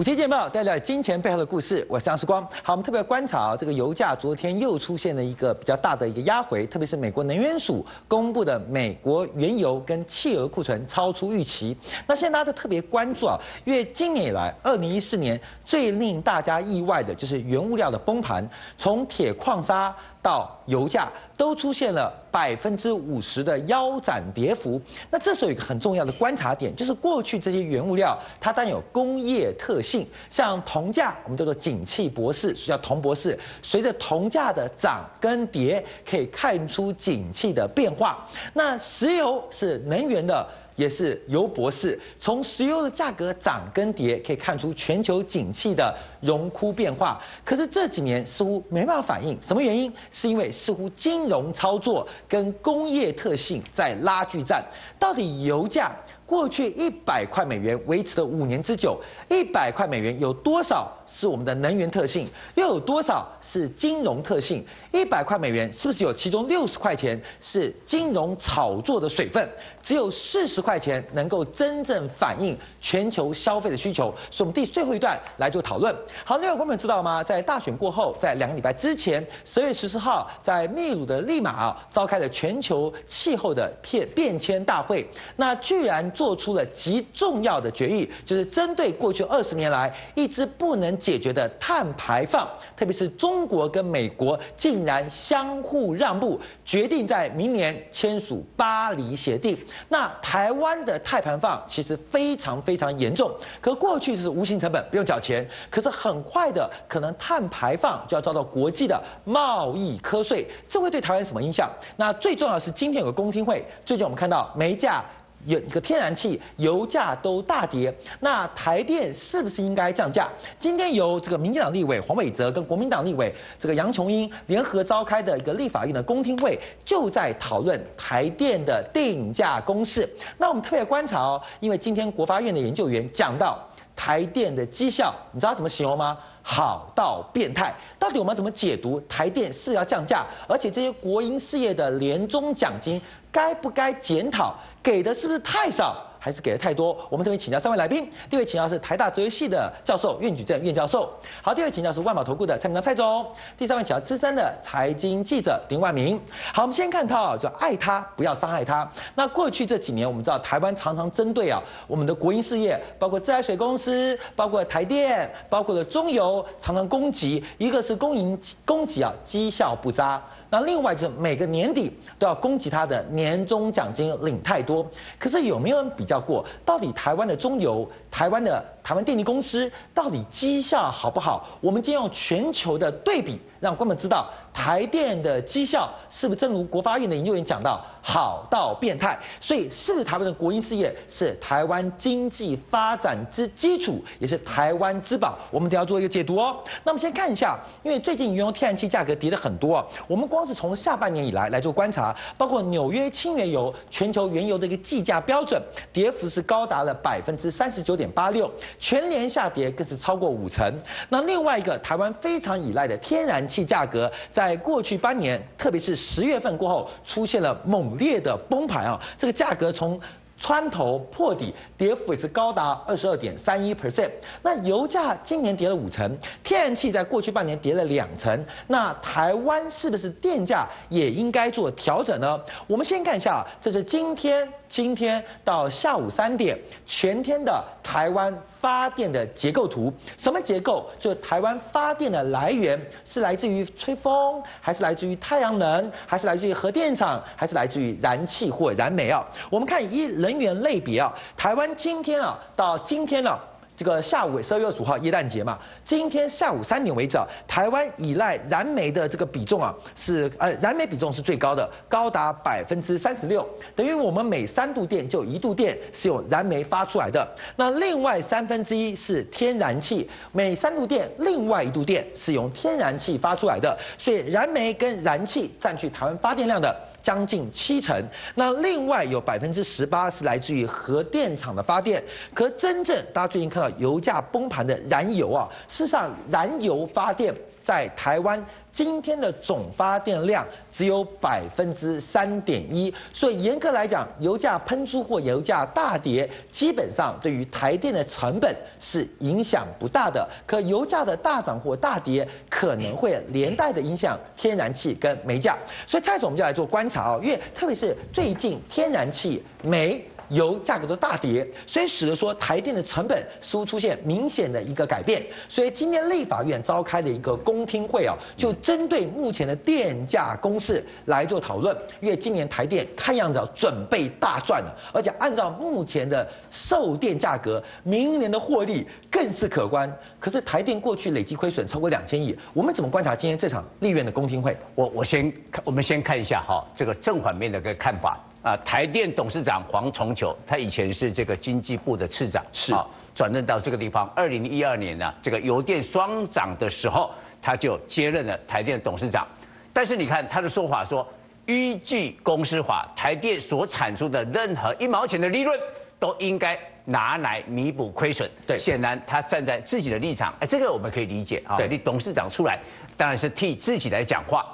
五期见报带来金钱背后的故事，我是杨世光。好，我们特别观察啊这个油价昨天又出现了一个比较大的一个压回，特别是美国能源署公布的美国原油跟汽油库存超出预期。那现在大家都特别关注啊，因为今年以来，二零一四年最令大家意外的就是原物料的崩盘，从铁矿砂。到油价都出现了百分之五十的腰斩跌幅，那这时候有一个很重要的观察点，就是过去这些原物料它带有工业特性，像铜价我们叫做景气博士，叫铜博士，随着铜价的涨跟跌，可以看出景气的变化。那石油是能源的。也是油博士从石油的价格涨跟跌可以看出全球景气的荣枯变化，可是这几年似乎没办法反应，什么原因？是因为似乎金融操作跟工业特性在拉锯战，到底油价？过去一百块美元维持了五年之久，一百块美元有多少是我们的能源特性，又有多少是金融特性？一百块美元是不是有其中六十块钱是金融炒作的水分？只有四十块钱能够真正反映全球消费的需求？所以，我们第最后一段来做讨论。好，那位观众知道吗？在大选过后，在两个礼拜之前，十月十四号，在秘鲁的利马，召开了全球气候的变变迁大会，那居然。做出了极重要的决议，就是针对过去二十年来一直不能解决的碳排放，特别是中国跟美国竟然相互让步，决定在明年签署巴黎协定。那台湾的碳排放其实非常非常严重，可过去是无形成本不用缴钱，可是很快的可能碳排放就要遭到国际的贸易瞌税，这会对台湾什么影响？那最重要的是今天有个公听会，最近我们看到煤价。有一个天然气、油价都大跌，那台电是不是应该降价？今天由这个民进党立委黄伟哲跟国民党立委这个杨琼英联合召开的一个立法院的公听会，就在讨论台电的定价公式。那我们特别观察哦，因为今天国发院的研究员讲到台电的绩效，你知道怎么形容吗？好到变态。到底我们怎么解读台电是要降价？而且这些国营事业的年终奖金该不该检讨？给的是不是太少，还是给的太多？我们这边请教三位来宾。第一位请教是台大哲学系的教授苑举正苑教授。好，第二位请教是万宝投顾的蔡明章蔡总。第三位请教资深的财经记者林万明。好，我们先看到叫爱他不要伤害他。那过去这几年，我们知道台湾常常针对啊我们的国营事业，包括自来水公司，包括台电，包括了中油，常常攻击，一个是公营攻击啊绩效不佳。那另外就是每个年底都要攻击他的年终奖金领太多，可是有没有人比较过，到底台湾的中油、台湾的台湾电力公司到底绩效好不好？我们今天用全球的对比，让观众知道。台电的绩效是不是正如国发院的研究员讲到，好到变态？所以是不是台湾的国营事业是台湾经济发展之基础，也是台湾之宝？我们都要做一个解读哦。那我们先看一下，因为最近原油天然气价格跌的很多，我们光是从下半年以来来做观察，包括纽约轻原油全球原油的一个计价标准，跌幅是高达了百分之三十九点八六，全年下跌更是超过五成。那另外一个台湾非常依赖的天然气价格。在过去半年，特别是十月份过后，出现了猛烈的崩盘啊！这个价格从穿头破底，跌幅也是高达二十二点三一 percent。那油价今年跌了五成，天然气在过去半年跌了两成。那台湾是不是电价也应该做调整呢？我们先看一下，这是今天。今天到下午三点，全天的台湾发电的结构图，什么结构？就台湾发电的来源是来自于吹风，还是来自于太阳能，还是来自于核电厂，还是来自于燃气或燃煤啊？我们看一能源类别啊，台湾今天啊，到今天呢。这个下午十二月二十五号耶诞节嘛，今天下午三点为止，台湾依赖燃煤的这个比重啊，是呃燃煤比重是最高的，高达百分之三十六，等于我们每三度电就一度电是用燃煤发出来的。那另外三分之一是天然气，每三度电另外一度电是用天然气发出来的，所以燃煤跟燃气占据台湾发电量的。将近七成，那另外有百分之十八是来自于核电厂的发电。可真正大家最近看到油价崩盘的燃油啊，事实上燃油发电在台湾今天的总发电量只有百分之三点一，所以严格来讲，油价喷出或油价大跌，基本上对于台电的成本是影响不大的。可油价的大涨或大跌，可能会连带的影响天然气跟煤价。所以蔡总，我们就来做观察哦，因为特别是最近天然气、煤。油价格都大跌，所以使得说台电的成本似乎出现明显的一个改变。所以今天立法院召开的一个公听会啊，就针对目前的电价公式来做讨论。因为今年台电看样子准备大赚了，而且按照目前的售电价格，明年的获利更是可观。可是台电过去累计亏损超过两千亿，我们怎么观察今天这场立院的公听会？我我先看，我们先看一下哈，这个正反面的个看法。啊，台电董事长黄崇球，他以前是这个经济部的次长，是转任到这个地方。二零一二年呢，这个油电双涨的时候，他就接任了台电董事长。但是你看他的说法说，依据公司法，台电所产出的任何一毛钱的利润，都应该拿来弥补亏损。对，显然他站在自己的立场，哎，这个我们可以理解啊。对，你董事长出来，当然是替自己来讲话。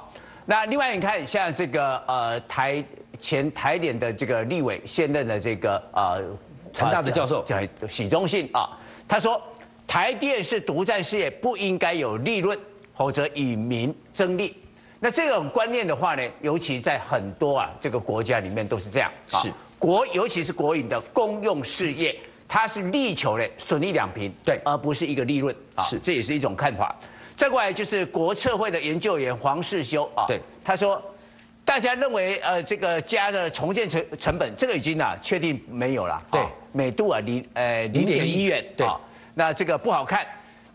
那另外你看，像这个呃台。前台联的这个立委，现任的这个呃陈大的教授叫许忠信啊，他说台电是独占事业，不应该有利润，否则与民争利。那这种观念的话呢，尤其在很多啊这个国家里面都是这样。是国，尤其是国营的公用事业，它是力求呢损益两平，对，而不是一个利润啊。是，这也是一种看法。再过来就是国策会的研究员黄世修啊，对，他说。大家认为，呃，这个家的重建成成本，这个已经啊确定没有了。对，每度啊零呃零点一元。对，那这个不好看。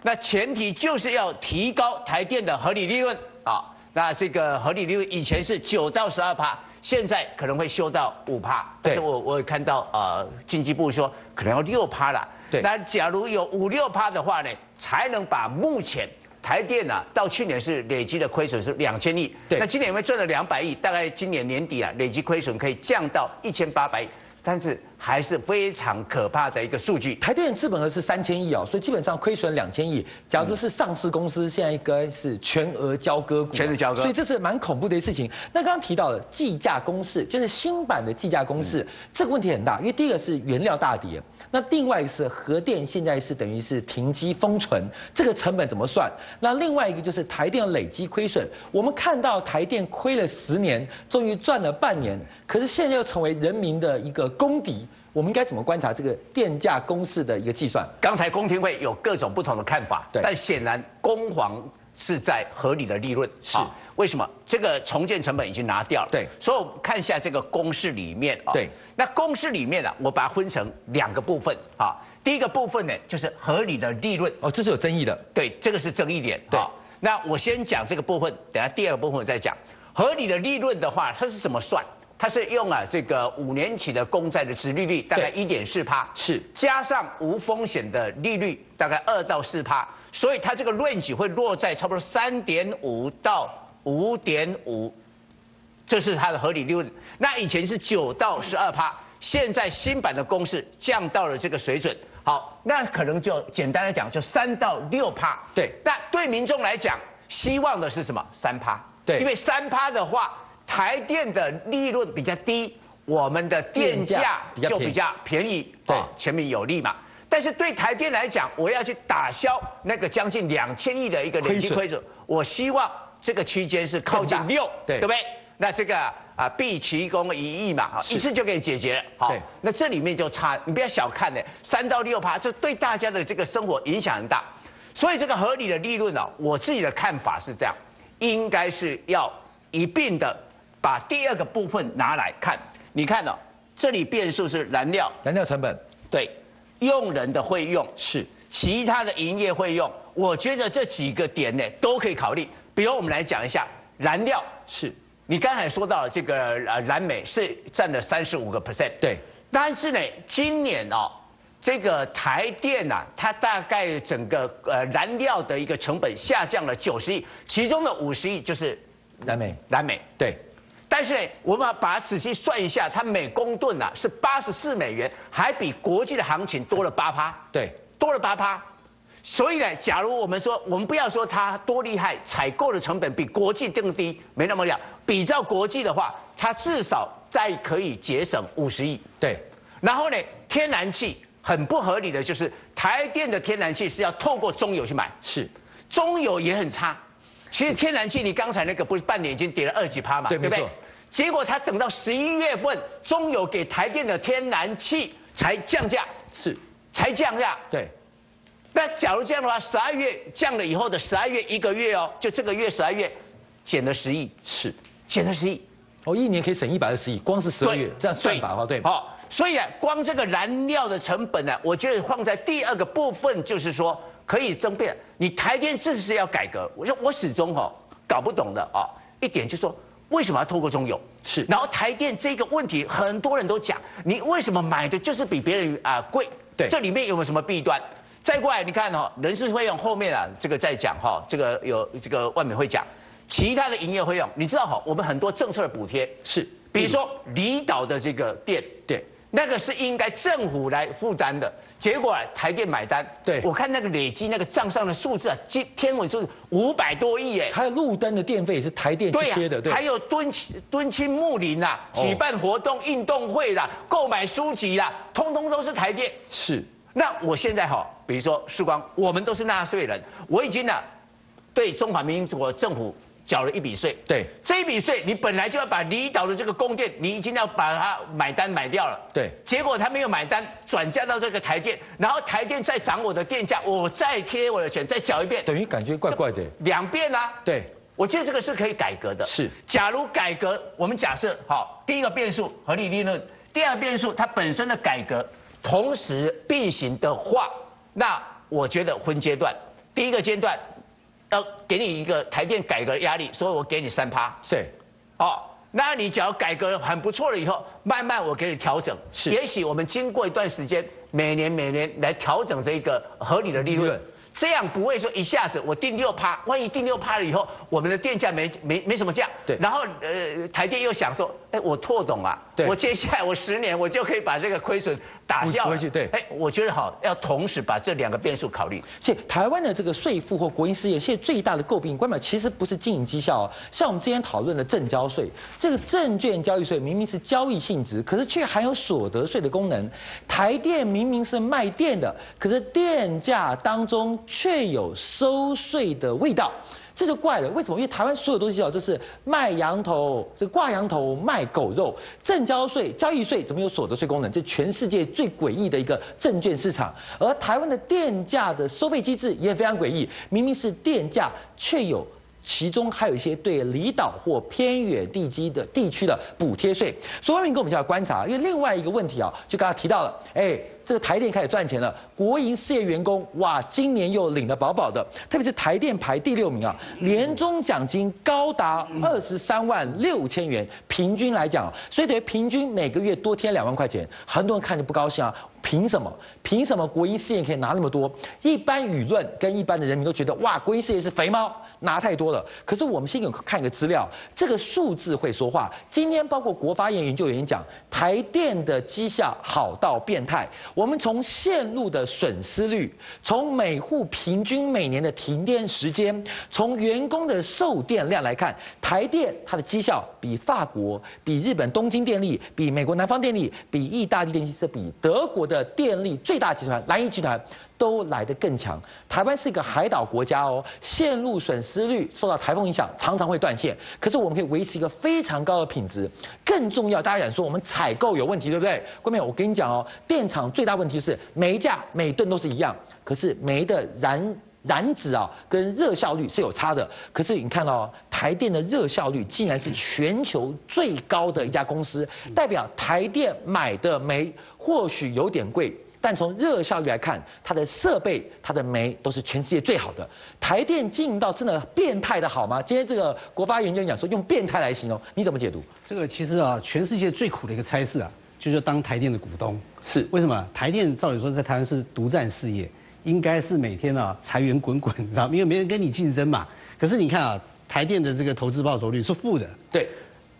那前提就是要提高台电的合理利润啊。那这个合理利润以前是九到十二趴，现在可能会修到五趴。但是我我看到呃经济部说可能要六趴了。对。那假如有五六趴的话呢，才能把目前。台电啊，到去年是累积的亏损是两千亿，那今年因为赚了两百亿，大概今年年底啊，累积亏损可以降到一千八百亿，但是。还是非常可怕的一个数据。台电资本额是三千亿哦，所以基本上亏损两千亿。假如是上市公司，现在应该是全额交割股，全额交割，所以这是蛮恐怖的一事情。那刚刚提到的计价公式，就是新版的计价公式，这个问题很大，因为第一个是原料大跌，那另外一个是核电现在是等于是停机封存，这个成本怎么算？那另外一个就是台电累积亏损，我们看到台电亏了十年，终于赚了半年，可是现在又成为人民的一个公敌。我们应该怎么观察这个电价公式的一个计算？刚才公听会有各种不同的看法，对，但显然公房是在合理的利润，是。为什么？这个重建成本已经拿掉了，对，所以我们看一下这个公式里面啊，对，那公式里面啊，我把它分成两个部分啊，第一个部分呢就是合理的利润，哦，这是有争议的，对，这个是争议点，对，那我先讲这个部分，等下第二个部分我再讲。合理的利润的话，它是怎么算？它是用啊这个五年期的公债的值利率大概一点四趴，是加上无风险的利率大概二到四趴，所以它这个 range 会落在差不多三点五到五点五，这是它的合理利润。那以前是九到十二趴，现在新版的公式降到了这个水准。好，那可能就简单来讲，就三到六趴。对，那对民众来讲，希望的是什么？三趴。对，因为三趴的话。台电的利润比较低，我们的电价就比较便宜，对，全民有利嘛。但是对台电来讲，我要去打消那个将近两千亿的一个累计亏损，我希望这个区间是靠近六，对，对不对？那这个啊，毕其功一亿嘛，一次就可以解决。好，那这里面就差，你不要小看呢，三到六趴，这对大家的这个生活影响很大。所以这个合理的利润呢，我自己的看法是这样，应该是要一并的。把第二个部分拿来看，你看哦，这里变数是燃料，燃料成本，对，用人的费用是，其他的营业费用，我觉得这几个点呢都可以考虑。比如我们来讲一下燃料，是。你刚才说到这个呃燃煤是占了三十五个 percent，对，但是呢，今年哦，这个台电呐，它大概整个呃燃料的一个成本下降了九十亿，其中的五十亿就是燃煤，燃煤，对。但是呢，我们把它仔细算一下，它每公吨啊是八十四美元，还比国际的行情多了八趴。对，多了八趴。所以呢，假如我们说，我们不要说它多厉害，采购的成本比国际更低，没那么了。比较国际的话，它至少再可以节省五十亿。对，然后呢，天然气很不合理的就是台电的天然气是要透过中油去买，是，中油也很差。其实天然气你刚才那个不是半年已经跌了二几趴嘛，对不对？结果他等到十一月份，中油给台电的天然气才降价，是，才降价。对。那假如这样的话，十二月降了以后的十二月一个月哦，就这个月十二月，减了十亿，是，减了十亿，哦，一年可以省一百二十亿，光是十二月这样算法的话，对，好，所以啊，光这个燃料的成本呢，我觉得放在第二个部分，就是说可以争辩，你台电是不是要改革，我说我始终哈搞不懂的啊，一点就是说为什么要透过中油？是，然后台电这个问题很多人都讲，你为什么买的就是比别人啊贵？对，这里面有没有什么弊端？再过来，你看哈，人事费用后面啊，这个再讲哈，这个有这个外面会讲，其他的营业费用，你知道哈，我们很多政策的补贴是，比如说离岛的这个电，对，那个是应该政府来负担的，结果台电买单，对。我看那个累积那个账上的数字啊，天天文数字五百多亿耶，它的路灯的电费也是台电去贴的，对，还有敦敦亲睦邻呐，举办活动、运动会啦，购买书籍啦，通通都是台电，是。那我现在哈，比如说世光，我们都是纳税人，我已经呢，对中华民国政府缴了一笔税。对，这一笔税你本来就要把离岛的这个供电，你已经要把它买单买掉了。对，结果他没有买单，转嫁到这个台电，然后台电再涨我的电价，我再贴我的钱，再缴一遍，等于感觉怪怪的。两遍啊。对，我觉得这个是可以改革的。是，假如改革，我们假设好，第一个变数合理利润，第二个变数它本身的改革。同时并行的话，那我觉得分阶段，第一个阶段要给你一个台电改革压力，所以我给你三趴。对，哦，那你只要改革很不错了以后，慢慢我给你调整。是，也许我们经过一段时间，每年每年来调整这一个合理的利润。这样不会说一下子我定六趴，万一定六趴了以后，我们的电价没没没什么降。对。然后呃，台电又想说，哎，我拓懂啊，对。我接下来我十年我就可以把这个亏损打掉。回去对。哎，我觉得好，要同时把这两个变数考虑。所以台湾的这个税负或国营事业，现在最大的诟病，关表其实不是经营绩效，哦像我们之前讨论的证交税，这个证券交易税明明是交易性质，可是却含有所得税的功能。台电明明是卖电的，可是电价当中却有。收税的味道，这就怪了。为什么？因为台湾所有东西哦，就是卖羊头，这挂羊头卖狗肉。正交税、交易税怎么有所得税功能？这全世界最诡异的一个证券市场。而台湾的电价的收费机制也非常诡异，明明是电价，却有其中还有一些对离岛或偏远地基的地区的补贴税。所以外面跟我们就要观察，因为另外一个问题啊，就刚刚提到了，哎。这个台电开始赚钱了，国营事业员工哇，今年又领得饱饱的，特别是台电排第六名啊，年终奖金高达二十三万六千元，平均来讲，所以等于平均每个月多添两万块钱，很多人看着不高兴啊，凭什么？凭什么国营事业可以拿那么多？一般舆论跟一般的人民都觉得哇，国营事业是肥猫。拿太多了，可是我们先给看一个资料，这个数字会说话。今天包括国发研研究员讲，台电的绩效好到变态。我们从线路的损失率，从每户平均每年的停电时间，从员工的售电量来看，台电它的绩效比法国、比日本东京电力、比美国南方电力、比意大利电力，是比德国的电力最大集团蓝翼集团。都来得更强。台湾是一个海岛国家哦，线路损失率受到台风影响，常常会断线。可是我们可以维持一个非常高的品质。更重要，大家想说我们采购有问题，对不对？关面我跟你讲哦，电厂最大问题是煤价每吨都是一样，可是煤的燃燃脂啊跟热效率是有差的。可是你看到台电的热效率竟然是全球最高的一家公司，代表台电买的煤或许有点贵。但从热效率来看，它的设备、它的煤都是全世界最好的。台电经营到真的变态的好吗？今天这个国发研究讲说用变态来形容，你怎么解读？这个其实啊，全世界最苦的一个差事啊，就是当台电的股东。是为什么？台电照理说在台湾是独占事业，应该是每天啊财源滚滚，你知道因为没人跟你竞争嘛。可是你看啊，台电的这个投资报酬率是负的。对。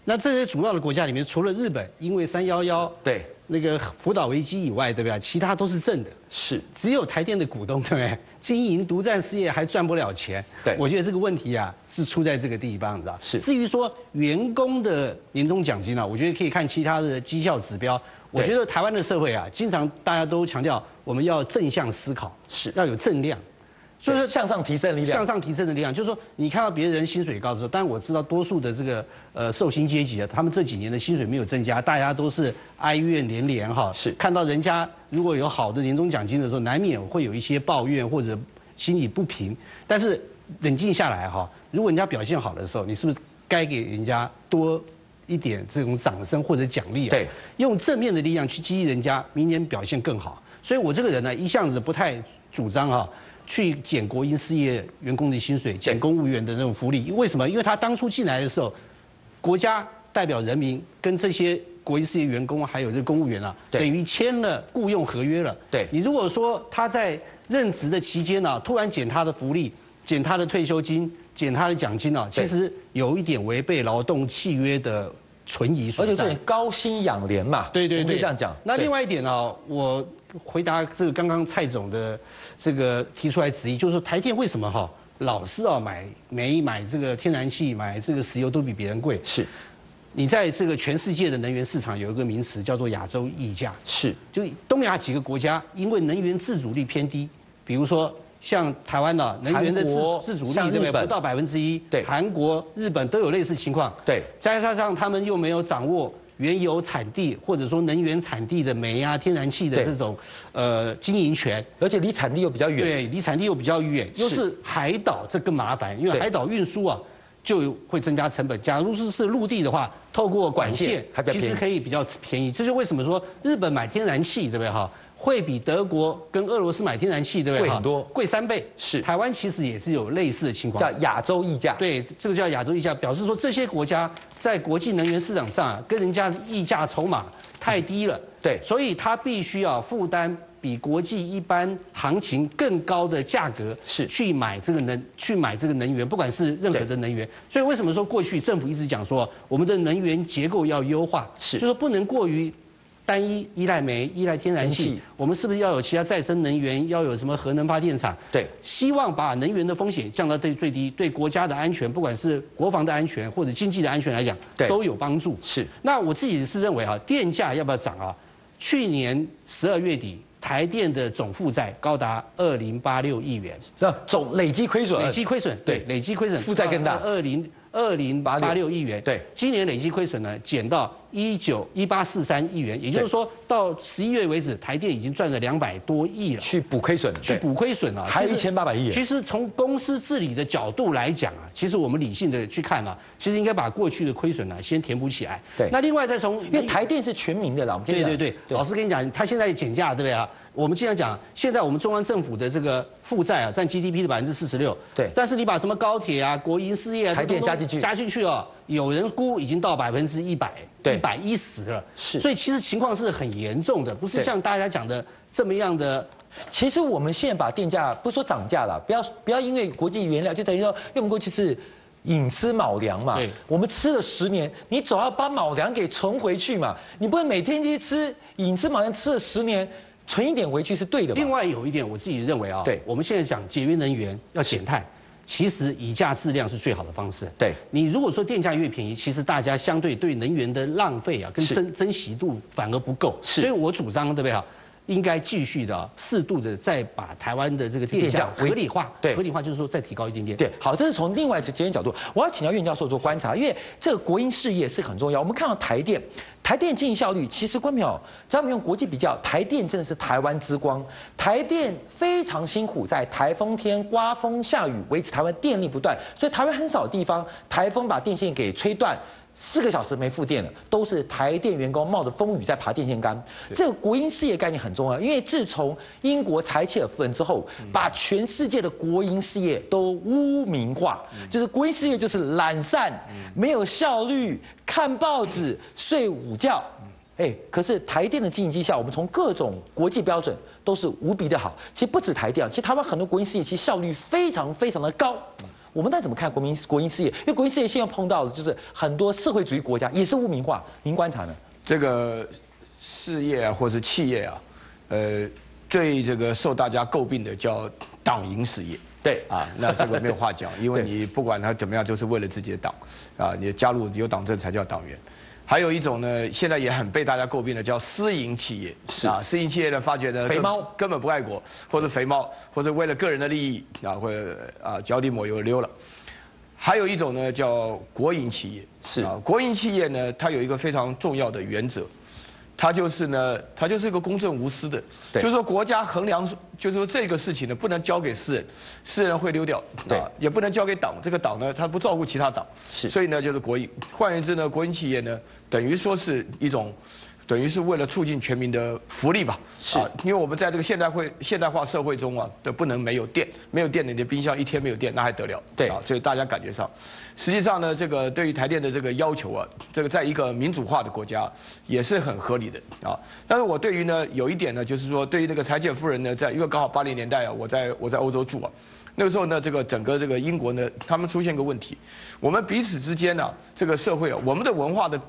那这些主要的国家里面，除了日本，因为三幺幺。对。那个福岛危机以外，对不对？其他都是正的，是只有台电的股东，对不对？经营独占事业还赚不了钱，对我觉得这个问题啊是出在这个地方，你知道？是至于说员工的年终奖金啊，我觉得可以看其他的绩效指标。我觉得台湾的社会啊，经常大家都强调我们要正向思考，是要有正量。所以说向上提升的力量向。上提升的力量，就是说，你看到别人薪水高的时候，但我知道多数的这个呃受薪阶级啊，他们这几年的薪水没有增加，大家都是哀怨连连哈。是看到人家如果有好的年终奖金的时候，难免会有一些抱怨或者心里不平。但是冷静下来哈，如果人家表现好的时候，你是不是该给人家多一点这种掌声或者奖励啊？对，用正面的力量去激励人家明年表现更好。所以我这个人呢，一向子不太主张哈、去减国营事业员工的薪水，减公务员的那种福利。为什么？因为他当初进来的时候，国家代表人民跟这些国营事业员工还有这个公务员啊，等于签了雇佣合约了。对你如果说他在任职的期间呢、突然减他的福利、减他的退休金、减他的奖金啊，其实有一点违背劳动契约的存疑所在。而且这里高薪养廉嘛，对对对，以这样讲。那另外一点呢、我回答这个刚刚蔡总的这个提出来质疑，就是说台电为什么哈、老是要买煤、买这个天然气、买这个石油都比别人贵？是。你在这个全世界的能源市场有一个名词叫做亚洲溢价，是。就东亚几个国家因为能源自主率偏低，比如说像台湾的能源的自自主率不到百分之一，对。韩国、日本都有类似情况，对。再加上他们又没有掌握原油产地或者说能源产地的煤啊、天然气的这种呃经营权，而且离产地又比较远。对，离产地又比较远，又是海岛，这更麻烦，因为海岛运输啊就会增加成本。假如是是陆地的话，透过管管线其实可以比较便宜。这就为什么说日本买天然气，对不对哈？会比德国跟俄罗斯买天然气，对不对？哈贵很多贵三倍。是台湾其实也是有类似的情况叫。亚洲溢价。对，这个叫亚洲溢价，表示说这些国家在国际能源市场上啊，跟人家的溢价筹码太低了。对所以它必须要负担比国际一般行情更高的价格，是去买这个能去买这个能源，不管是任何的能源。所以为什么说过去政府一直讲说我们的能源结构要优化，是就是不能过于。单一依赖煤、依赖天然天气气，我们是不是要有其他再生能源？要有什么核能发电厂？对希望把能源的风险降到最最低，对国家的安全，不管是国防的安全或者经济的安全来讲，都有帮助。是那我自己是认为啊，电价要不要涨啊？去年十二月底，台电的总负债高达二零八六亿元，那总累积亏损，累积亏损，对，累积亏损负债更大二零二零八六亿元，对。今年累计亏损呢减到一九一八四三亿元，也就是说到十一月为止，台电已经赚了两百多亿了。去补亏损，去补亏损啊，还有其实1800亿耶其实从公司治理的角度来讲啊，其实我们理性的去看啊，其实应该把过去的亏损呢先填补起来。对。那另外再从因为台电是全民的啦，我对对对，老师跟你讲，他现在减价，对不对啊？我们经常讲，现在我们中央政府的这个负债啊，占 GDP 的百分之四十六。对但是你把什么高铁啊、国营事业啊、台电加进去加进去哦，有人估已经到百分之一百，对一百一十了。是所以其实情况是很严重的，不是像大家讲的这么样的。其实我们现在把电价不是说涨价了，不要不要因为国际原料，就等于说，因为我们过去是寅吃卯粮嘛对，我们吃了十年，你总要把卯粮给存回去嘛，你不能每天去吃寅吃卯粮吃了十年，存一点回去是对的？另外有一点，我自己认为啊，对我们现在讲节约能源要减碳，其实以价质量是最好的方式。对你如果说电价越便宜，其实大家相对对能源的浪费啊，跟珍珍惜度反而不够。是所以我主张，对不对啊？应该继续的适度的再把台湾的这个电价合理化，对合理化就是说再提高一点点。对，好，这是从另外一个角度，我要请教苑教授做观察，因为这个国营事业是很重要。我们看到台电，台电经营效率，其实观众朋友，只要我们用国际比较，台电真的是台湾之光。台电非常辛苦，在台风天刮风下雨，维持台湾电力不断，所以台湾很少地方台风把电线给吹断。四个小时没复电了，都是台电员工冒着风雨在爬电线杆。这个国营事业概念很重要，因为自从英国柴切尔夫人之后，把全世界的国营事业都污名化，就是国营事业就是懒散、没有效率、看报纸、睡午觉。哎，可是台电的经营绩效，我们从各种国际标准都是无比的好。其实不止台电，其实台湾很多国营事业其实效率非常非常的高。我们那怎么看国民国营事业？因为国营事业现在碰到的就是很多社会主义国家也是污名化，您观察呢？这个事业啊，或是企业啊，呃，最这个受大家诟病的叫党营事业。对啊，那这个没有话讲，因为你不管他怎么样，就是为了自己的党，啊，你加入有党政才叫党员。还有一种呢，现在也很被大家诟病的，叫私营企业，是啊，私营企业呢发觉呢，肥猫根本不爱国，或者肥猫，或者为了个人的利益啊，或者啊脚底抹油溜了。还有一种呢，叫国营企业，是啊，国营企业呢，它有一个非常重要的原则。它就是呢，他就是一个公正无私的，就是说国家衡量，就是说这个事情呢不能交给私人，私人会溜掉，对，也不能交给党，这个党呢他不照顾其他党，是，所以呢就是国营。换言之呢，国营企业呢等于说是一种。等于是为了促进全民的福利吧，是啊，因为我们在这个现代会现代化社会中啊，都不能没有电，没有电你的冰箱一天没有电那还得了？对啊，所以大家感觉上，实际上呢，这个对于台电的这个要求啊，这个在一个民主化的国家也是很合理的啊。但是我对于呢有一点呢，就是说对于那个柴契尔夫人呢，在因为刚好八零年代啊，我在我在欧洲住啊，那个时候呢，这个整个这个英国呢，他们出现个问题，我们彼此之间呢，这个社会啊，我们的文化的。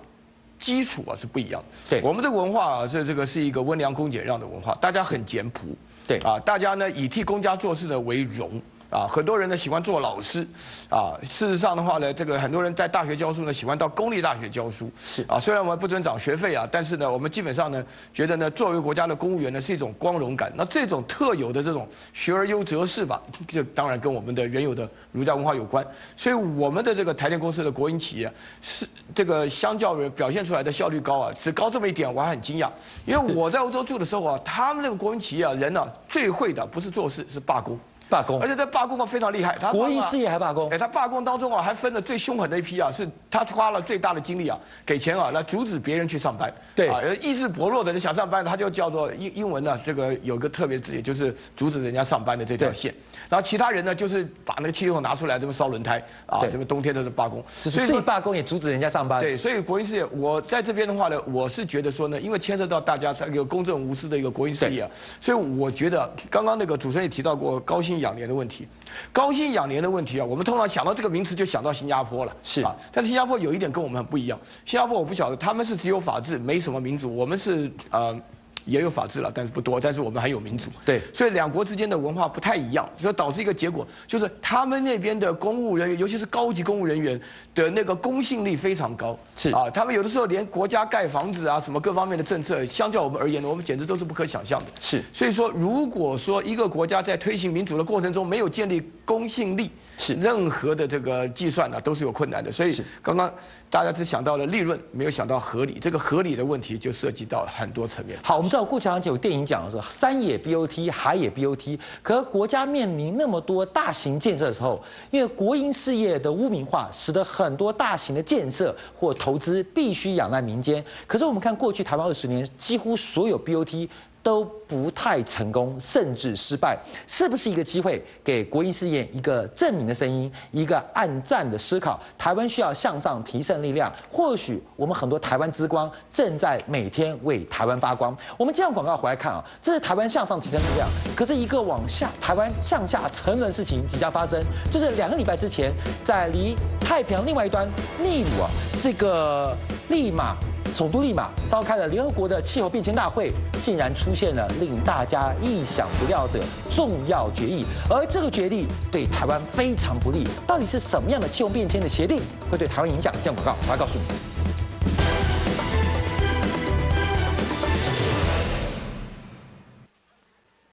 基础啊是不一样，对，我们这个文化啊，这这个是一个温良恭俭让的文化，大家很简朴，对。啊，大家呢以替公家做事呢为荣。啊，很多人呢喜欢做老师，啊，事实上的话呢，这个很多人在大学教书呢，喜欢到公立大学教书，是啊，虽然我们不准涨学费啊，但是呢，我们基本上呢，觉得呢，作为国家的公务员呢，是一种光荣感。那这种特有的这种学而优则仕吧，这当然跟我们的原有的儒家文化有关。所以我们的这个台电公司的国营企业是这个相较于表现出来的效率高啊，只高这么一点，我还很惊讶。因为我在欧洲住的时候啊，他们那个国营企业啊，人呢最会的不是做事，是罢工。罢工，而且他罢工啊非常厉害，他国营事业还罢工。哎，他罢工当中啊，还分了最凶狠的一批啊，是他花了最大的精力啊，给钱啊来阻止别人去上班。对啊，意志薄弱的人想上班，他就叫做英英文呢，这个有个特别字，也就是阻止人家上班的这条线。然后其他人呢，就是把那个汽油拿出来这么烧轮胎啊，这么冬天都是罢工。所以说罢工也阻止人家上班。对，所以国营事业，我在这边的话呢，我是觉得说呢，因为牵涉到大家一个公正无私的一个国营事业，啊所以我觉得刚刚那个主持人也提到过高薪养廉的问题。高薪养廉的问题啊，我们通常想到这个名词就想到新加坡了，是啊。但是新加坡有一点跟我们很不一样，新加坡我不晓得他们是只有法治，没什么民主，我们是呃。也有法治了，但是不多。但是我们还有民主，对，所以两国之间的文化不太一样，所以导致一个结果就是他们那边的公务人员，尤其是高级公务人员的那个公信力非常高，是啊，他们有的时候连国家盖房子啊，什么各方面的政策，相较我们而言呢，我们简直都是不可想象的。是，所以说，如果说一个国家在推行民主的过程中没有建立公信力，是任何的这个计算呢都是有困难的。所以刚刚大家只想到了利润，没有想到合理，这个合理的问题就涉及到很多层面。好，我们知道顾强有电。影讲的是山野 BOT，海野 BOT，可国家面临那么多大型建设的时候，因为国营事业的污名化，使得很多大型的建设或投资必须仰赖民间。可是我们看过去台湾二十年，几乎所有 BOT。都不太成功，甚至失败，是不是一个机会给国营事业一个证明的声音，一个暗战的思考？台湾需要向上提升力量，或许我们很多台湾之光正在每天为台湾发光。我们接上广告回来看啊，这是台湾向上提升力量，可是一个往下台湾向下沉沦事情即将发生，就是两个礼拜之前，在离太平洋另外一端秘鲁啊，这个利马。首都立马召开了联合国的气候变迁大会，竟然出现了令大家意想不到的重要决议，而这个决议对台湾非常不利。到底是什么样的气候变迁的协定会对台湾影响？这样广告，我要告诉你。